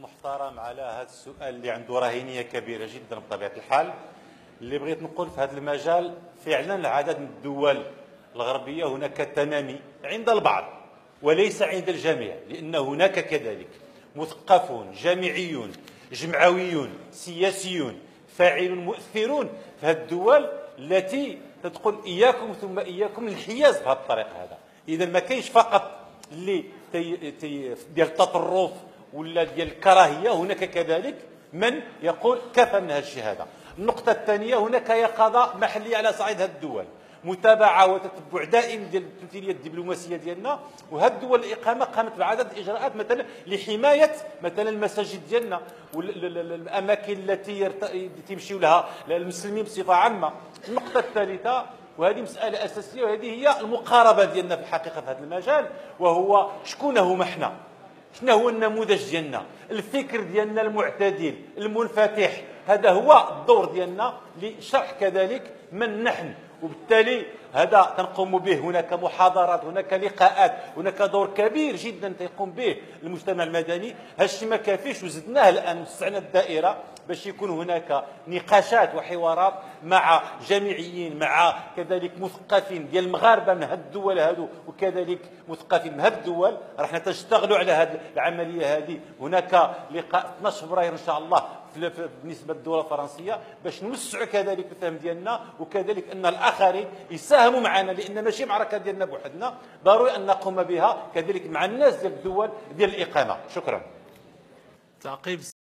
محترم على هذا السؤال اللي عنده رهينية كبيرة جدا بطبيعة الحال اللي بغيت نقول في هذا المجال فعلا عدد من الدول الغربية هناك تنامي عند البعض وليس عند الجميع لأن هناك كذلك مثقفون جامعيون جمعويون سياسيون فاعلون مؤثرون في هذه الدول التي تقول إياكم ثم إياكم الانحياز بهذا الطريق هذا. اذا ما كاينش فقط اللي ديال التطرف ولا ديال الكراهية هناك كذلك من يقول كفى من هذا الشيء هذا النقطة الثانية هناك يقظة محلية على صعيد هذه الدول. متابعة وتتبع دائم ديال التمثيليه الدبلوماسية ديالنا وهذه الدول الإقامة قامت بعدد إجراءات مثلا لحماية مثلا المساجد ديالنا والأماكن التي تمشيو لها المسلمين بصفة عامة. النقطة الثالثة وهذه مسألة أساسية وهذه هي المقاربة ديالنا في الحقيقة في هذا المجال وهو شكون هما حنا شنو هو النموذج ديالنا؟ الفكر ديالنا المعتدل المنفتح. هذا هو الدور ديالنا لشرح كذلك من نحن. وبالتالي هذا تنقوم به. هناك محاضرات هناك لقاءات هناك دور كبير جدا تقوم به المجتمع المدني. هالشيء ما كافيش وزدناه الآن وسعنا الدائرة باش يكون هناك نقاشات وحوارات مع جامعيين مع كذلك مثقفين ديال المغاربة من هاد الدول هادو وكذلك مثقفين من هاد الدول. راح نتشتغلوا على هذه العملية هذه هناك لقاء 12 فبراير إن شاء الله بالنسبة للدوله الفرنسية باش نوسعوا كذلك الفهم ديالنا وكذلك أن الآخرين يساهموا معنا لأن ماشي معركة ديالنا بوحدنا ضروري أن نقوم بها كذلك مع الناس ديال الدول ديال الإقامة. شكرا. تعقيب